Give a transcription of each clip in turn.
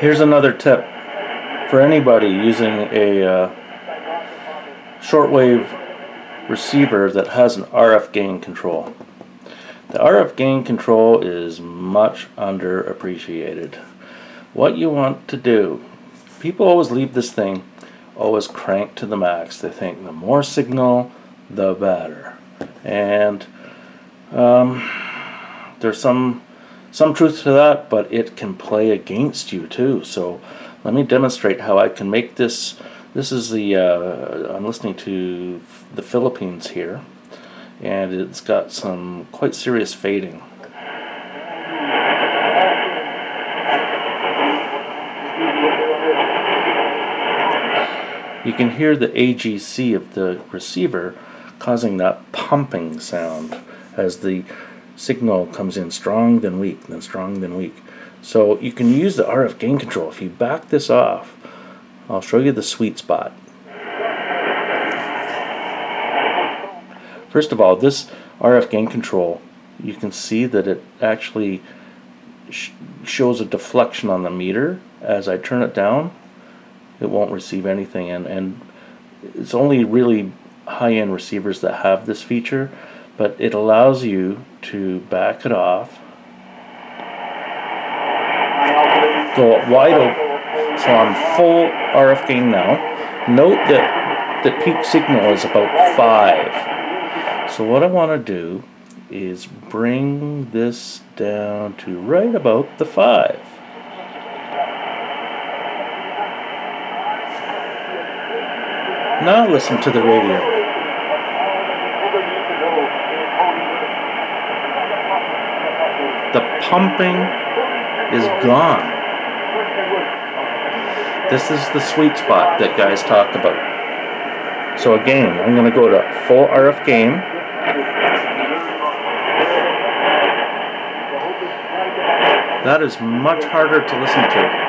Here's another tip for anybody using a uh, shortwave receiver that has an RF gain control. The RF gain control is much underappreciated. What you want to do, people always leave this thing always cranked to the max. They think the more signal, the better. And um, there's some some truth to that, but it can play against you too. So let me demonstrate how I can make this. This is the, uh, I'm listening to the Philippines here, and it's got some quite serious fading. You can hear the AGC of the receiver causing that pumping sound as the signal comes in strong, then weak, then strong, then weak. So you can use the RF gain control. If you back this off, I'll show you the sweet spot. First of all, this RF gain control, you can see that it actually sh shows a deflection on the meter. As I turn it down, it won't receive anything. And, and it's only really high-end receivers that have this feature but it allows you to back it off. Go wide open. So I'm full RF gain now. Note that the peak signal is about 5 so what I want to do is bring this down to right about the 5 now listen to the radio the pumping is gone. This is the sweet spot that guys talk about. So again, I'm going to go to full RF gain. That is much harder to listen to.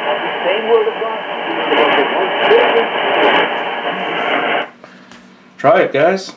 Try it, guys.